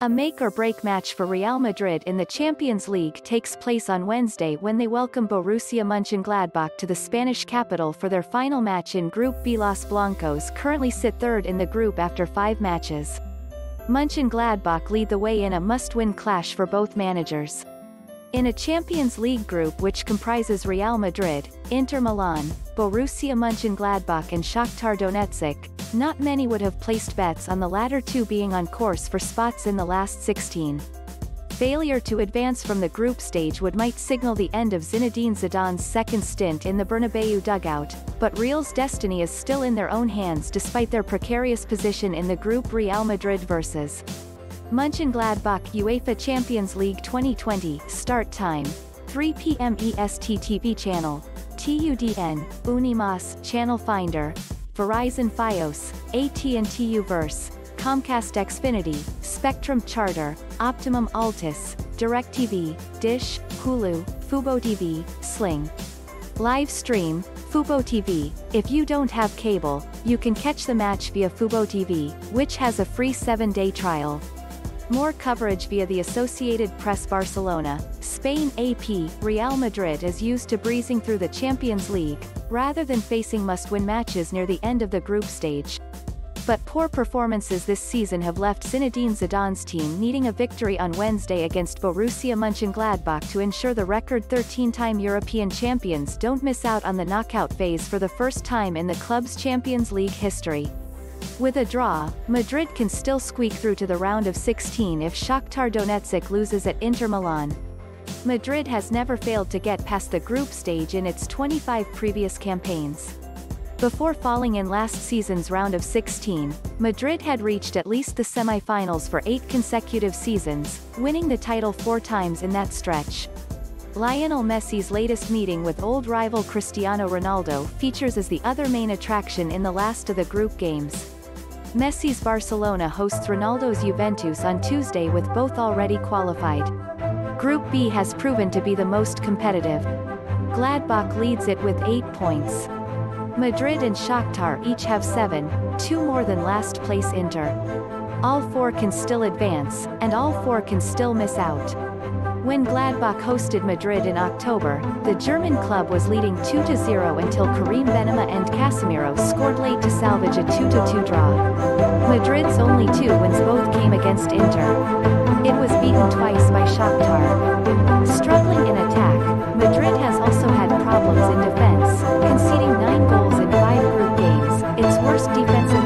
A make-or-break match for Real Madrid in the Champions League takes place on Wednesday when they welcome Borussia Mönchengladbach to the Spanish capital for their final match in Group B. Los Blancos currently sit third in the group after five matches. Mönchengladbach lead the way in a must-win clash for both managers. In a Champions League group which comprises Real Madrid, Inter Milan, Borussia Mönchengladbach and Shakhtar Donetsk, not many would have placed bets on the latter two being on course for spots in the last 16. Failure to advance from the group stage would might signal the end of Zinedine Zidane's second stint in the Bernabeu dugout, but Real's destiny is still in their own hands despite their precarious position in the group Real Madrid vs. Mönchengladbach UEFA Champions League 2020 start time 3 p.m. EST TV channel TUDN Unimas channel finder Verizon Fios, AT&T Uverse, Comcast Xfinity, Spectrum Charter, Optimum Altice, DirecTV, Dish, Hulu, Fubo TV, Sling. Live stream, Fubo TV. If you don't have cable, you can catch the match via Fubo TV, which has a free 7-day trial. More coverage via the Associated Press Barcelona, Spain AP, Real Madrid is used to breezing through the Champions League, rather than facing must-win matches near the end of the group stage. But poor performances this season have left Zinedine Zidane's team needing a victory on Wednesday against Borussia Mönchengladbach to ensure the record 13-time European champions don't miss out on the knockout phase for the first time in the club's Champions League history. With a draw, Madrid can still squeak through to the round of 16 if Shakhtar Donetsk loses at Inter Milan. Madrid has never failed to get past the group stage in its 25 previous campaigns. Before falling in last season's round of 16, Madrid had reached at least the semi-finals for eight consecutive seasons, winning the title four times in that stretch. Lionel Messi's latest meeting with old rival Cristiano Ronaldo features as the other main attraction in the last of the group games. Messi's Barcelona hosts Ronaldo's Juventus on Tuesday with both already qualified. Group B has proven to be the most competitive. Gladbach leads it with eight points. Madrid and Shakhtar each have seven, two more than last place Inter. All four can still advance, and all four can still miss out. When Gladbach hosted Madrid in October, the German club was leading 2-0 until Karim Benzema and Casemiro scored late to salvage a 2-2 draw. Madrid's only two wins both came against Inter. It was beaten twice by Shakhtar. Struggling in attack, Madrid has also had problems in defense, conceding 9 goals in 5 group games, its worst defensive